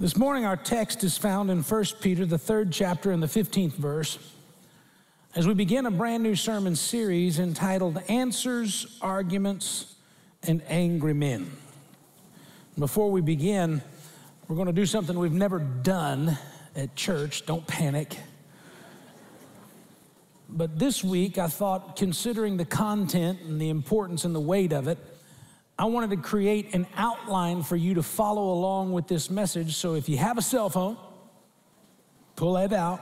This morning, our text is found in 1 Peter, the third chapter, and the 15th verse, as we begin a brand new sermon series entitled Answers, Arguments, and Angry Men. Before we begin, we're going to do something we've never done at church. Don't panic. But this week, I thought, considering the content and the importance and the weight of it, I wanted to create an outline for you to follow along with this message. So if you have a cell phone, pull that out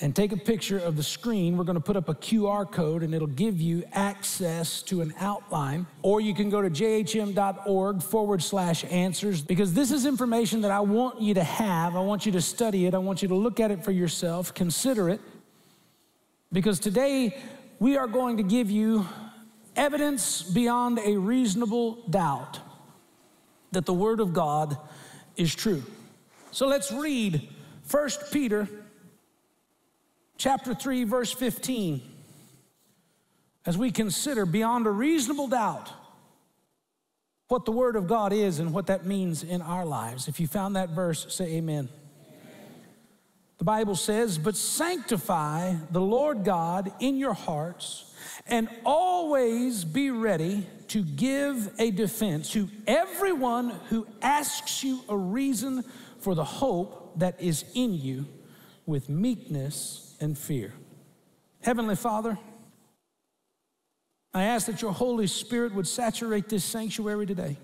and take a picture of the screen. We're going to put up a QR code and it'll give you access to an outline. Or you can go to jhm.org forward slash answers because this is information that I want you to have. I want you to study it. I want you to look at it for yourself, consider it. Because today we are going to give you evidence beyond a reasonable doubt that the Word of God is true. So let's read 1 Peter chapter 3 verse 15 as we consider beyond a reasonable doubt what the word of God is and what that means in our lives. If you found that verse, say amen. The Bible says, "But sanctify the Lord God in your hearts and always be ready to give a defense to everyone who asks you a reason for the hope that is in you with meekness and fear. Heavenly Father, I ask that your Holy Spirit would saturate this sanctuary today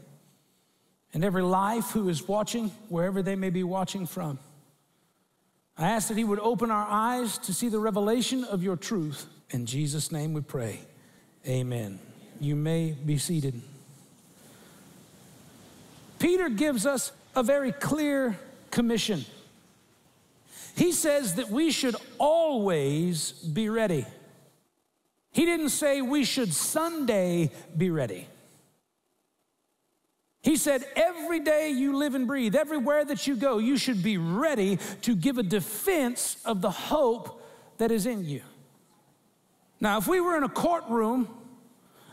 and every life who is watching, wherever they may be watching from. I ask that He would open our eyes to see the revelation of your truth in Jesus' name we pray. Amen. You may be seated. Peter gives us a very clear commission. He says that we should always be ready. He didn't say we should Sunday be ready. He said, every day you live and breathe, everywhere that you go, you should be ready to give a defense of the hope that is in you. Now, if we were in a courtroom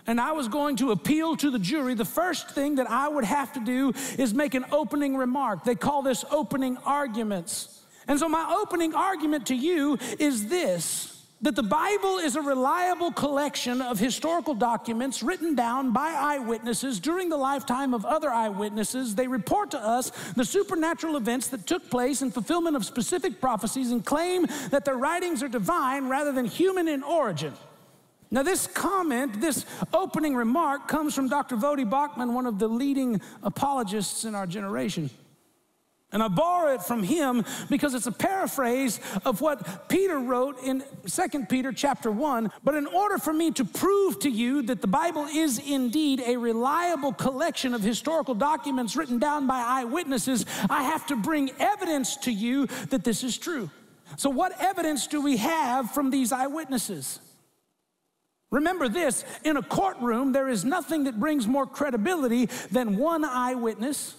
and I was going to appeal to the jury, the first thing that I would have to do is make an opening remark. They call this opening arguments. And so, my opening argument to you is this that the Bible is a reliable collection of historical documents written down by eyewitnesses during the lifetime of other eyewitnesses. They report to us the supernatural events that took place in fulfillment of specific prophecies and claim that their writings are divine rather than human in origin. Now, this comment, this opening remark, comes from Dr. Voddie Baucham, one of the leading apologists in our generation. And I borrow it from him because it's a paraphrase of what Peter wrote in 2 Peter chapter 1. But in order for me to prove to you that the Bible is indeed a reliable collection of historical documents written down by eyewitnesses, I have to bring evidence to you that this is true. So, what evidence do we have from these eyewitnesses? Remember this in a courtroom, there is nothing that brings more credibility than one eyewitness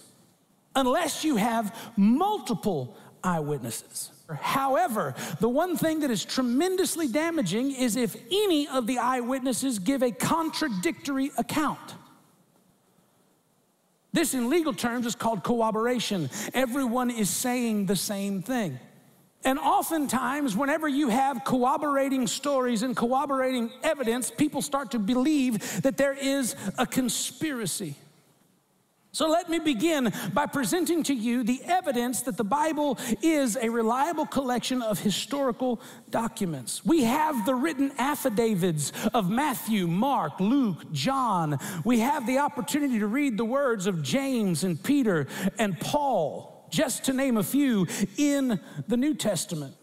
unless you have multiple eyewitnesses. However, the one thing that is tremendously damaging is if any of the eyewitnesses give a contradictory account. This, in legal terms, is called corroboration. Everyone is saying the same thing. And oftentimes, whenever you have corroborating stories and corroborating evidence, people start to believe that there is a conspiracy. So let me begin by presenting to you the evidence that the Bible is a reliable collection of historical documents. We have the written affidavits of Matthew, Mark, Luke, John. We have the opportunity to read the words of James and Peter and Paul, just to name a few, in the New Testament.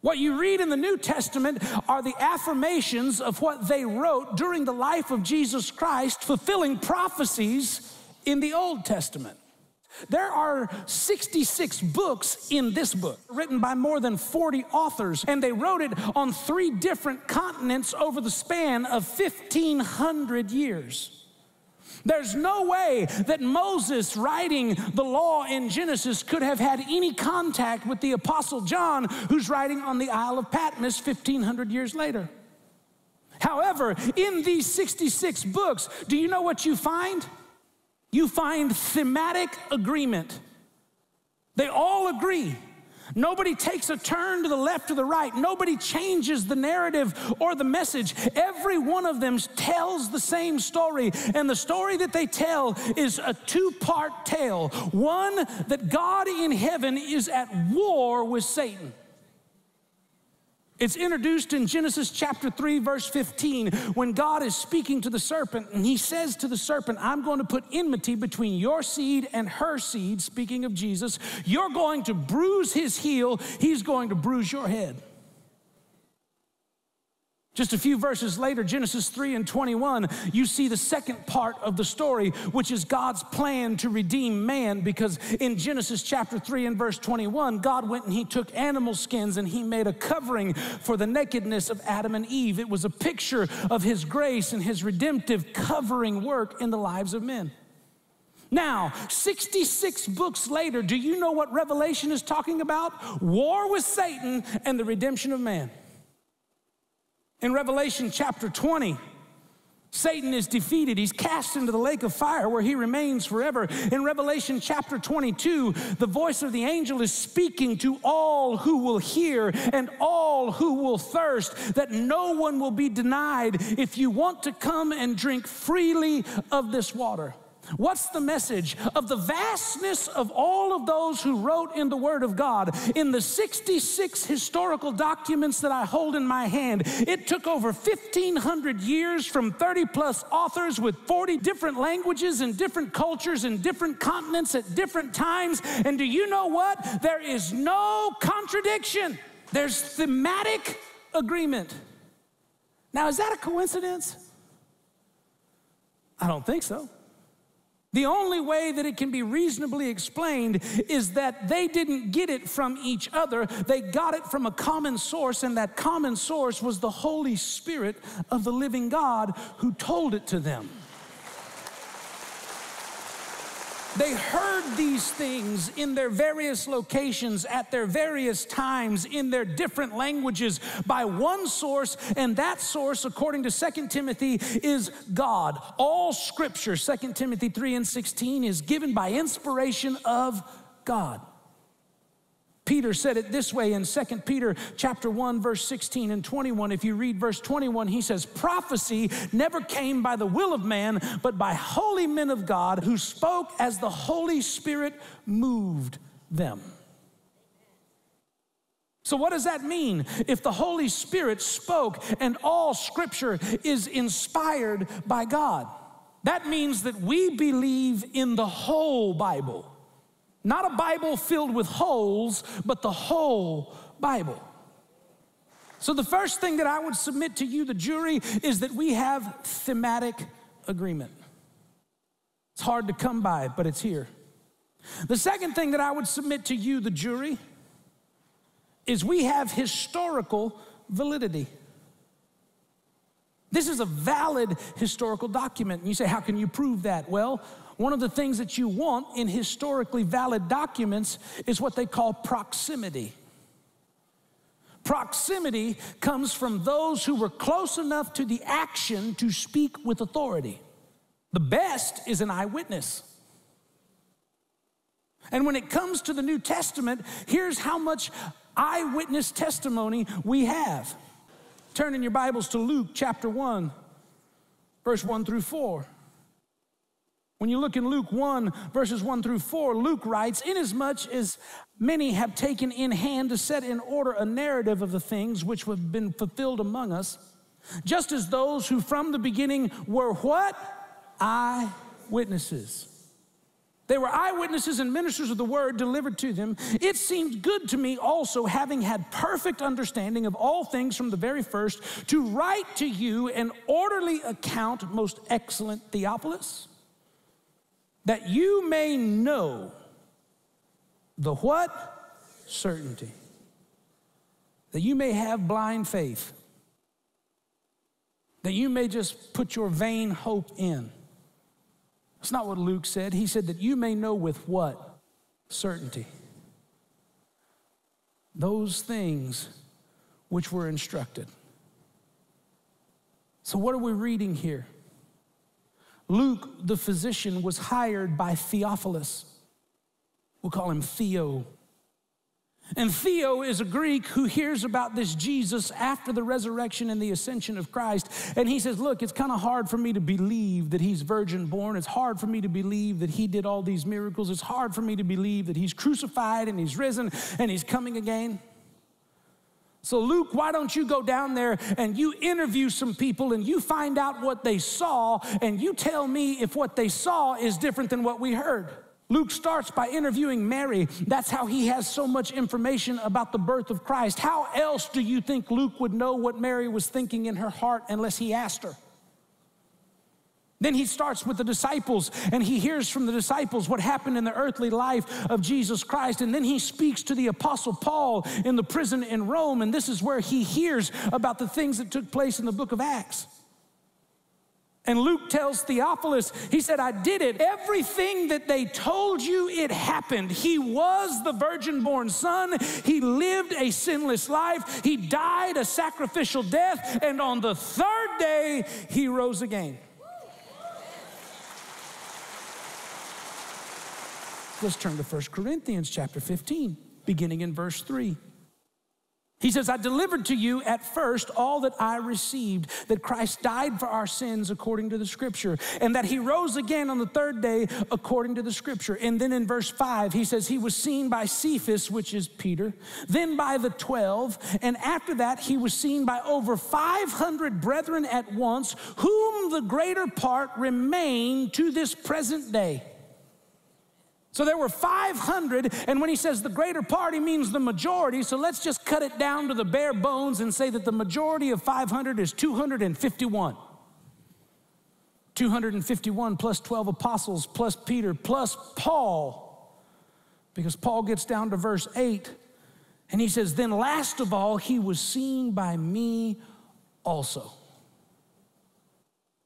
What you read in the New Testament are the affirmations of what they wrote during the life of Jesus Christ, fulfilling prophecies in the Old Testament. There are 66 books in this book, written by more than 40 authors, and they wrote it on three different continents over the span of 1,500 years. There's no way that Moses, writing the law in Genesis, could have had any contact with the Apostle John, who's writing on the Isle of Patmos 1,500 years later. However, in these 66 books, do you know what you find? You find thematic agreement. They all agree. Nobody takes a turn to the left or the right. Nobody changes the narrative or the message. Every one of them tells the same story. And the story that they tell is a two part tale one, that God in heaven is at war with Satan. It's introduced in Genesis chapter 3, verse 15, when God is speaking to the serpent, and he says to the serpent, I'm going to put enmity between your seed and her seed, speaking of Jesus. You're going to bruise his heel, he's going to bruise your head. Just a few verses later, Genesis 3 and 21, you see the second part of the story, which is God's plan to redeem man. Because in Genesis chapter 3 and verse 21, God went and He took animal skins and He made a covering for the nakedness of Adam and Eve. It was a picture of His grace and His redemptive covering work in the lives of men. Now, 66 books later, do you know what Revelation is talking about? War with Satan and the redemption of man. In Revelation chapter 20, Satan is defeated. He's cast into the lake of fire where he remains forever. In Revelation chapter 22, the voice of the angel is speaking to all who will hear and all who will thirst, that no one will be denied if you want to come and drink freely of this water. What's the message of the vastness of all of those who wrote in the Word of God? In the 66 historical documents that I hold in my hand, it took over 1,500 years from 30 plus authors with 40 different languages and different cultures and different continents at different times. And do you know what? There is no contradiction, there's thematic agreement. Now, is that a coincidence? I don't think so. The only way that it can be reasonably explained is that they didn't get it from each other. They got it from a common source, and that common source was the Holy Spirit of the living God who told it to them. They heard these things in their various locations at their various times in their different languages by one source, and that source, according to 2 Timothy, is God. All scripture, 2 Timothy 3 and 16, is given by inspiration of God. Peter said it this way in 2 Peter chapter 1 verse 16 and 21. If you read verse 21, he says, "Prophecy never came by the will of man, but by holy men of God who spoke as the Holy Spirit moved them." So, what does that mean? If the Holy Spirit spoke and all scripture is inspired by God, that means that we believe in the whole Bible. Not a Bible filled with holes, but the whole Bible. So, the first thing that I would submit to you, the jury, is that we have thematic agreement. It's hard to come by, but it's here. The second thing that I would submit to you, the jury, is we have historical validity. This is a valid historical document. And you say, How can you prove that? Well, one of the things that you want in historically valid documents is what they call proximity. Proximity comes from those who were close enough to the action to speak with authority. The best is an eyewitness. And when it comes to the New Testament, here's how much eyewitness testimony we have. Turn in your Bibles to Luke chapter 1, verse 1 through 4. When you look in Luke 1, verses 1 through 4, Luke writes, Inasmuch as many have taken in hand to set in order a narrative of the things which have been fulfilled among us, just as those who from the beginning were what? Eyewitnesses. They were eyewitnesses and ministers of the word delivered to them. It seemed good to me also, having had perfect understanding of all things from the very first, to write to you an orderly account, most excellent Theophilus that you may know the what? Certainty. That you may have blind faith. That you may just put your vain hope in. That's not what Luke said. He said that you may know with what? Certainty. Those things which were instructed. So, what are we reading here? Luke, the physician, was hired by Theophilus We'll call him Theo. And Theo is a Greek who hears about this Jesus after the resurrection and the ascension of Christ. And he says, Look, it's kind of hard for me to believe that he's virgin born. It's hard for me to believe that he did all these miracles. It's hard for me to believe that he's crucified and he's risen and he's coming again. So, Luke, why don't you go down there and you interview some people and you find out what they saw and you tell me if what they saw is different than what we heard? Luke starts by interviewing Mary. That's how he has so much information about the birth of Christ. How else do you think Luke would know what Mary was thinking in her heart unless he asked her? Then he starts with the disciples and he hears from the disciples what happened in the earthly life of Jesus Christ. And then he speaks to the apostle Paul in the prison in Rome. And this is where he hears about the things that took place in the book of Acts. And Luke tells Theophilus, he said, I did it. Everything that they told you, it happened. He was the virgin born son. He lived a sinless life. He died a sacrificial death. And on the third day, he rose again. Let's turn to 1 Corinthians chapter 15, beginning in verse 3. He says, I delivered to you at first all that I received that Christ died for our sins according to the scripture, and that he rose again on the third day according to the scripture. And then in verse 5, he says, He was seen by Cephas, which is Peter, then by the 12, and after that, he was seen by over 500 brethren at once, whom the greater part remain to this present day. So there were 500, and when he says the greater part, he means the majority. So let's just cut it down to the bare bones and say that the majority of 500 is 251. 251 plus 12 apostles plus Peter plus Paul. Because Paul gets down to verse 8 and he says, Then last of all, he was seen by me also.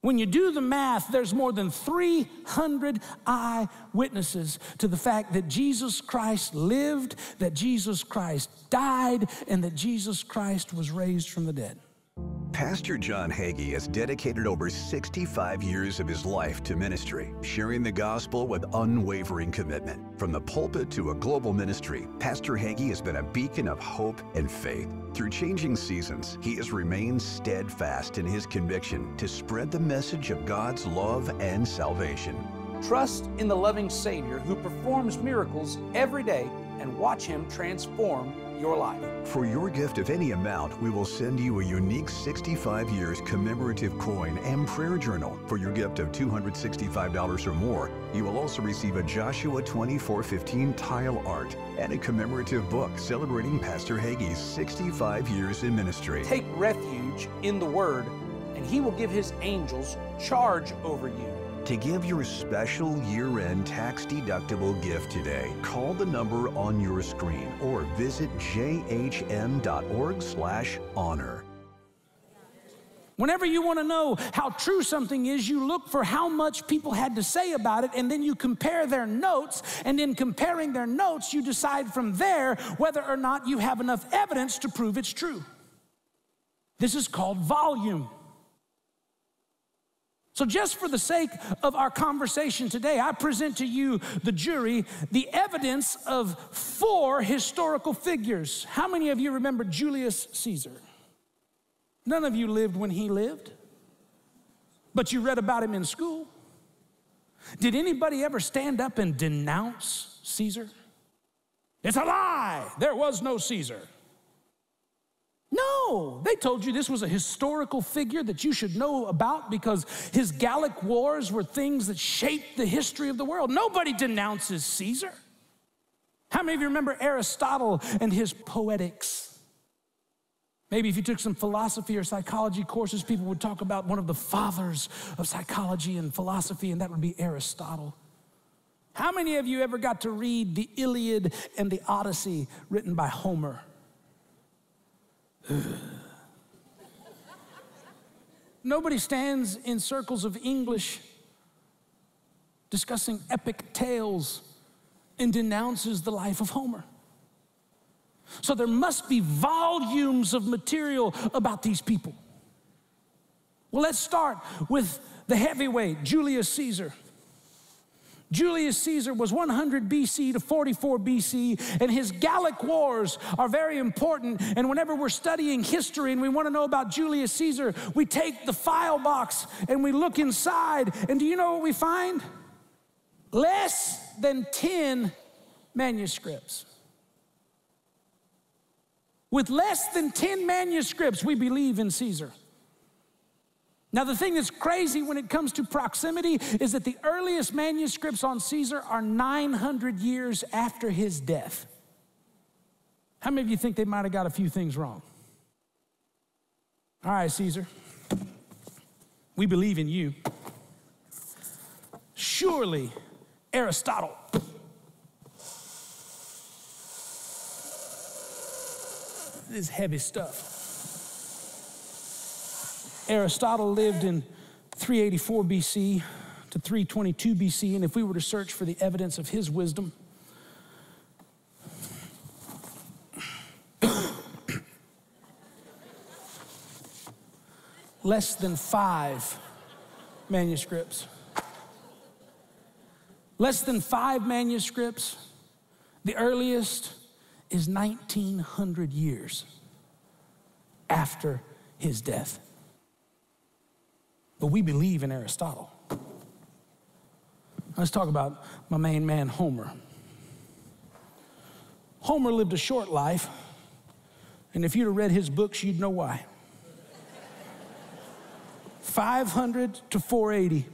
When you do the math, there's more than 300 eyewitnesses to the fact that Jesus Christ lived, that Jesus Christ died, and that Jesus Christ was raised from the dead. Pastor John Hagee has dedicated over 65 years of his life to ministry, sharing the gospel with unwavering commitment. From the pulpit to a global ministry, Pastor Hagee has been a beacon of hope and faith. Through changing seasons, he has remained steadfast in his conviction to spread the message of God's love and salvation. Trust in the loving Savior who performs miracles every day and watch him transform your life. For your gift of any amount, we will send you a unique 65 years commemorative coin and prayer journal. For your gift of $265 or more, you will also receive a Joshua 2415 tile art and a commemorative book celebrating Pastor Hagee's 65 years in ministry. Take refuge in the Word, and He will give His angels charge over you to give your special year-end tax-deductible gift today, call the number on your screen or visit jhm.org slash honor. Whenever you want to know how true something is, you look for how much people had to say about it, and then you compare their notes. And in comparing their notes, you decide from there whether or not you have enough evidence to prove it's true. This is called volume. So, just for the sake of our conversation today, I present to you, the jury, the evidence of four historical figures. How many of you remember Julius Caesar? None of you lived when he lived, but you read about him in school. Did anybody ever stand up and denounce Caesar? It's a lie. There was no Caesar. They told you this was a historical figure that you should know about because his Gallic wars were things that shaped the history of the world. Nobody denounces Caesar. How many of you remember Aristotle and his poetics? Maybe if you took some philosophy or psychology courses, people would talk about one of the fathers of psychology and philosophy, and that would be Aristotle. How many of you ever got to read the Iliad and the Odyssey written by Homer? Nobody stands in circles of English discussing epic tales and denounces the life of Homer. So there must be volumes of material about these people. Well, let's start with the heavyweight, Julius Caesar. Julius Caesar was 100 BC to 44 BC, and his Gallic Wars are very important. And whenever we're studying history and we want to know about Julius Caesar, we take the file box and we look inside, and do you know what we find? Less than 10 manuscripts. With less than 10 manuscripts, we believe in Caesar. Now, the thing that's crazy when it comes to proximity is that the earliest manuscripts on Caesar are 900 years after his death. How many of you think they might have got a few things wrong? All right, Caesar, we believe in you. Surely, Aristotle. This is heavy stuff. Aristotle lived in 384 BC to 322 BC, and if we were to search for the evidence of his wisdom, less than five manuscripts. Less than five manuscripts. The earliest is 1900 years after his death. But we believe in Aristotle. Let's talk about my main man, Homer. Homer lived a short life, and if you'd have read his books, you'd know why. 500 to 480.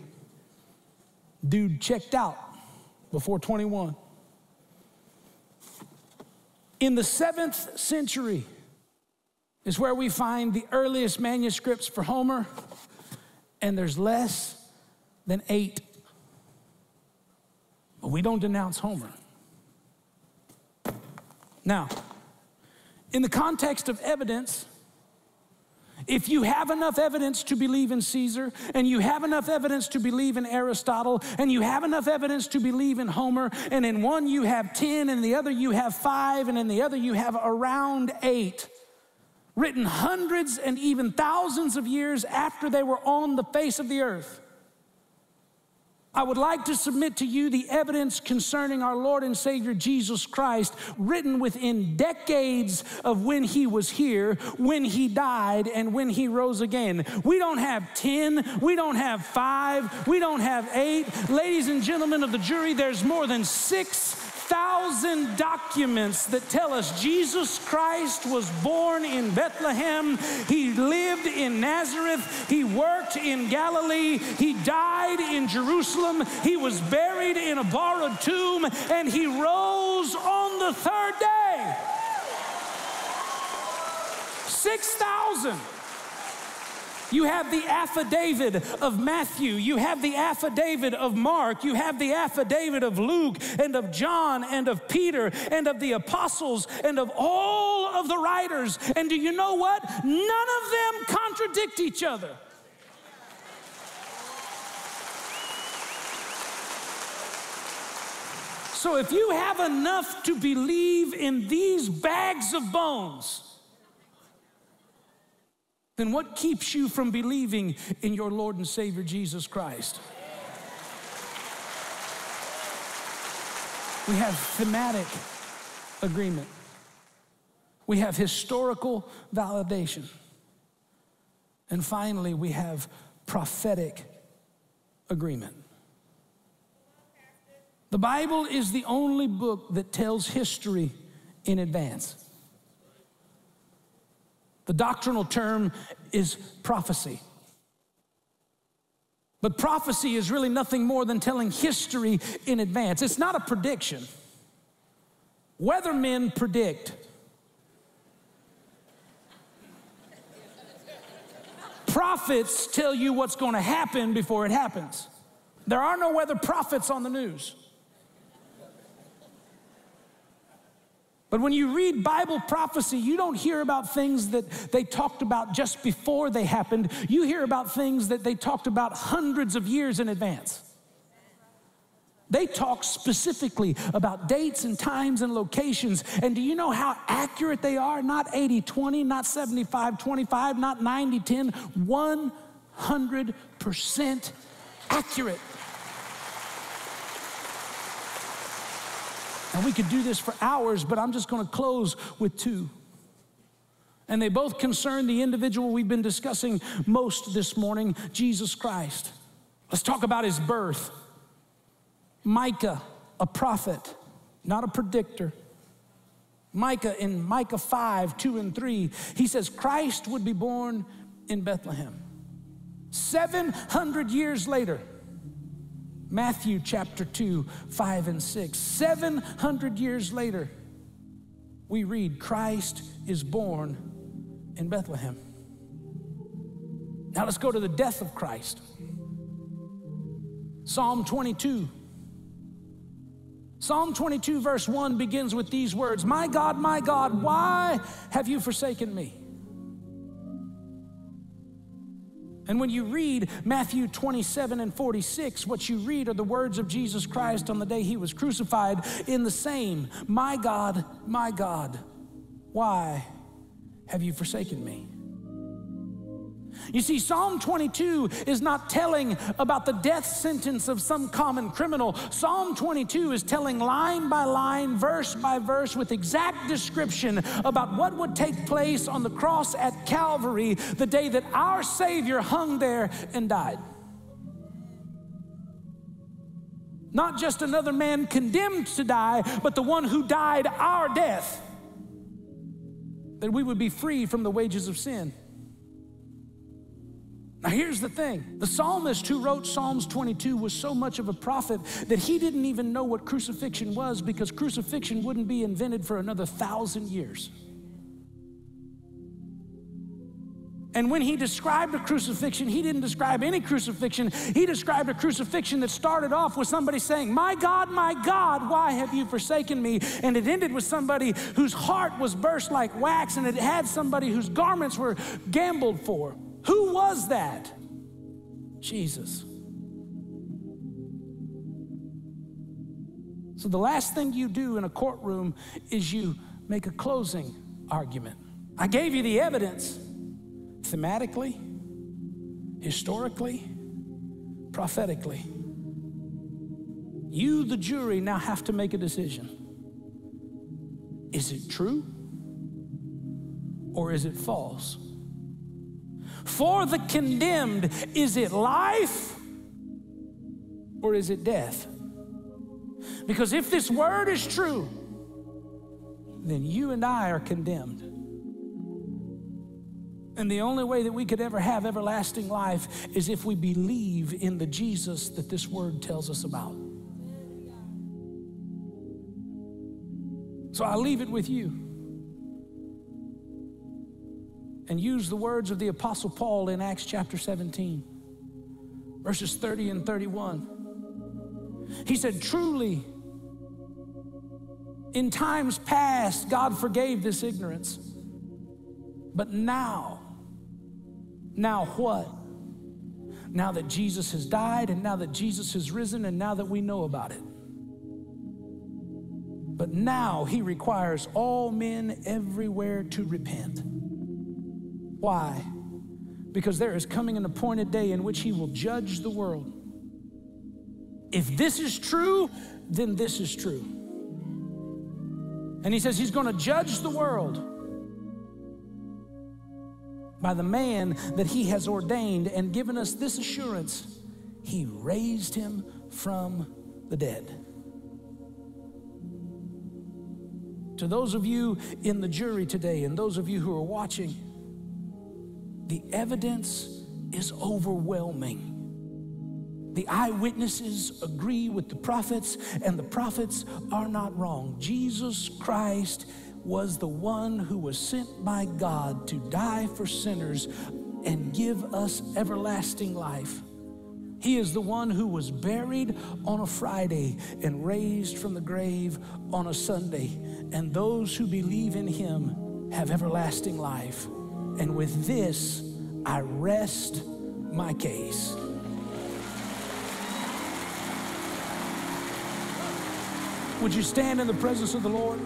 Dude checked out before 21. In the seventh century is where we find the earliest manuscripts for Homer and there's less than eight. But we don't denounce Homer. Now, in the context of evidence, if you have enough evidence to believe in Caesar, and you have enough evidence to believe in Aristotle, and you have enough evidence to believe in Homer, and in one you have 10, and in the other you have five, and in the other you have around eight, written hundreds and even thousands of years after they were on the face of the earth. I would like to submit to you the evidence concerning our Lord and Savior Jesus Christ, written within decades of when he was here, when he died, and when he rose again. We don't have 10, we don't have five, we don't have eight. Ladies and gentlemen of the jury, there's more than six thousand documents that tell us Jesus Christ was born in Bethlehem. He lived in Nazareth. He worked in Galilee. He died in Jerusalem. He was buried in a borrowed tomb and he rose on the third day. 6,000. You have the affidavit of Matthew. You have the affidavit of Mark. You have the affidavit of Luke and of John and of Peter and of the apostles and of all of the writers. And do you know what? None of them contradict each other. So if you have enough to believe in these bags of bones, then what keeps you from believing in your Lord and Savior Jesus Christ? We have thematic agreement. We have historical validation. And finally, we have prophetic agreement. The Bible is the only book that tells history in advance. The doctrinal term is prophecy. But prophecy is really nothing more than telling history in advance. It's not a prediction. Weathermen predict. Prophets tell you what's going to happen before it happens. There are no weather prophets on the news. But when you read Bible prophecy, you don't hear about things that they talked about just before they happened. You hear about things that they talked about hundreds of years in advance. They talk specifically about dates and times and locations. And do you know how accurate they are? Not 80 20, not 75 25, not 90 10, 100% accurate. And we could do this for hours, but I'm just going to close with two. And they both concern the individual we've been discussing most this morning, Jesus Christ. Let's talk about his birth. Micah, a prophet, not a predictor. Micah in Micah 5, 2 and 3, he says Christ would be born in Bethlehem. 700 years later, Matthew chapter 2, 5 and 6. 700 years later, we read Christ is born in Bethlehem. Now let's go to the death of Christ. Psalm 22. Psalm 22, verse 1 begins with these words My God, my God, why have you forsaken me? And when you read Matthew 27 and 46, what you read are the words of Jesus Christ on the day he was crucified in the same My God, my God, why have you forsaken me? You see, Psalm 22 is not telling about the death sentence of some common criminal. Psalm 22 is telling line by line, verse by verse, with exact description about what would take place on the cross at Calvary the day that our Savior hung there and died. Not just another man condemned to die, but the one who died our death, that we would be free from the wages of sin. Now, here's the thing the psalmist who wrote Psalms 22 was so much of a prophet that he didn't even know what crucifixion was because crucifixion wouldn't be invented for another thousand years. And when he described a crucifixion, he didn't describe any crucifixion. He described a crucifixion that started off with somebody saying, My God, my God, why have you forsaken me? And it ended with somebody whose heart was burst like wax, and it had somebody whose garments were gambled for. Who was that? Jesus. So the last thing you do in a courtroom is you make a closing argument. I gave you the evidence thematically, historically, prophetically. You, the jury, now have to make a decision. Is it true or is it false? For the condemned, is it life or is it death? Because if this word is true, then you and I are condemned. And the only way that we could ever have everlasting life is if we believe in the Jesus that this word tells us about. So I leave it with you. And use the words of the Apostle Paul in Acts chapter 17, verses 30 and 31. He said, Truly, in times past, God forgave this ignorance. But now, now what? Now that Jesus has died, and now that Jesus has risen, and now that we know about it. But now he requires all men everywhere to repent. Why? Because there is coming an appointed day in which he will judge the world. If this is true, then this is true. And he says he's going to judge the world by the man that he has ordained and given us this assurance he raised him from the dead. To those of you in the jury today and those of you who are watching, the evidence is overwhelming. The eyewitnesses agree with the prophets, and the prophets are not wrong. Jesus Christ was the one who was sent by God to die for sinners and give us everlasting life. He is the one who was buried on a Friday and raised from the grave on a Sunday. And those who believe in him have everlasting life. And with this, I rest my case. Would you stand in the presence of the Lord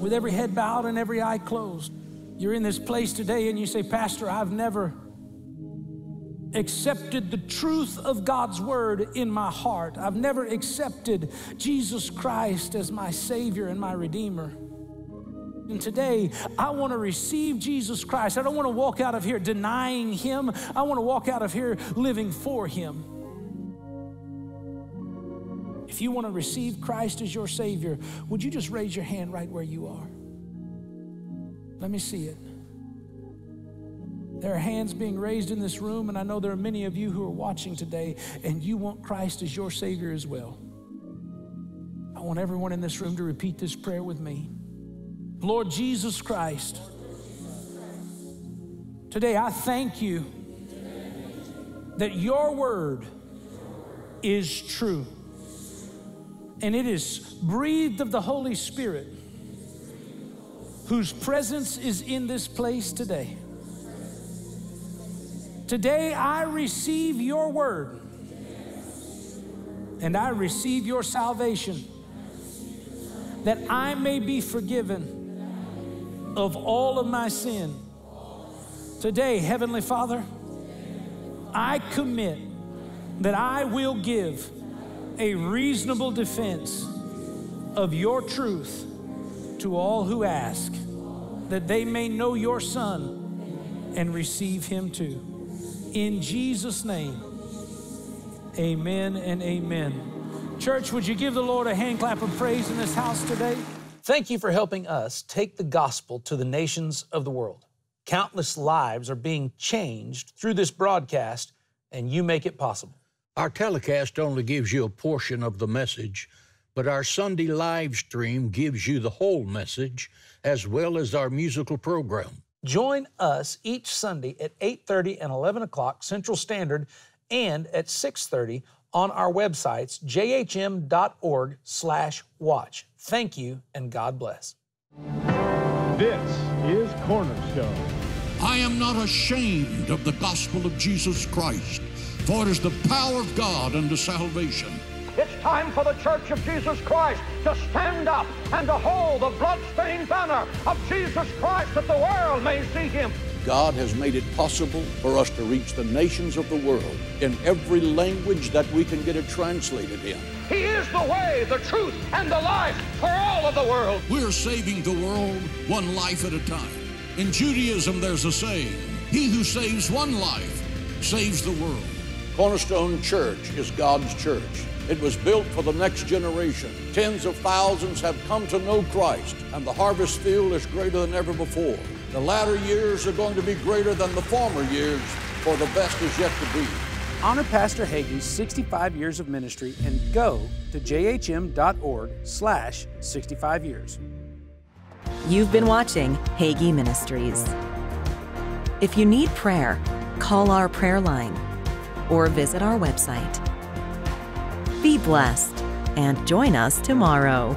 with every head bowed and every eye closed? You're in this place today and you say, Pastor, I've never accepted the truth of God's word in my heart. I've never accepted Jesus Christ as my Savior and my Redeemer. And today, I want to receive Jesus Christ. I don't want to walk out of here denying Him. I want to walk out of here living for Him. If you want to receive Christ as your Savior, would you just raise your hand right where you are? Let me see it. There are hands being raised in this room, and I know there are many of you who are watching today, and you want Christ as your Savior as well. I want everyone in this room to repeat this prayer with me. Lord Jesus Christ, today I thank you that your word is true and it is breathed of the Holy Spirit whose presence is in this place today. Today I receive your word and I receive your salvation that I may be forgiven of all of my sin. Today, Heavenly Father, I commit that I will give a reasonable defense of your truth to all who ask, that they may know your Son and receive him too. In Jesus' name, amen and amen. Church, would you give the Lord a hand clap of praise in this house today? Thank you for helping us take the gospel to the nations of the world. Countless lives are being changed through this broadcast, and you make it possible. Our telecast only gives you a portion of the message, but our Sunday live stream gives you the whole message as well as our musical program. Join us each Sunday at 8:30 and 11 o'clock Central Standard and at 6:30 on our websites jhm.org slash watch. Thank you and God bless. This is Cornerstone. I am not ashamed of the gospel of Jesus Christ for it is the power of God unto salvation. It's time for the Church of Jesus Christ to stand up and to hold the bloodstained banner of Jesus Christ that the world may see him. God has made it possible for us to reach the nations of the world in every language that we can get it translated in. He is the way, the truth, and the life for all of the world. We're saving the world one life at a time. In Judaism, there's a saying He who saves one life saves the world. Cornerstone Church is God's church. It was built for the next generation. Tens of thousands have come to know Christ, and the harvest field is greater than ever before. The latter years are going to be greater than the former years, for the best is yet to be. Honor Pastor Hagee's 65 years of ministry and go to jhm.org slash 65 years. You've been watching Hagee Ministries. If you need prayer, call our prayer line or visit our website. Be blessed and join us tomorrow.